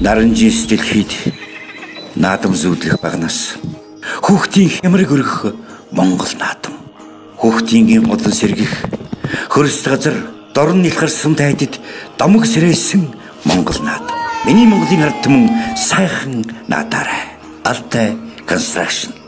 Наранжийн дэлхийд наадам зүүдлэх багнаас хүүхдийн хямраг өргөх Монгол наадам. Хүүхдийн годлон сэргих хөрс газар дорн нэлхарсан тайдад домог сэрээсэн Монгол наадам. Миний Монголын ард түмэн сайхан наадаарай. Алтай construction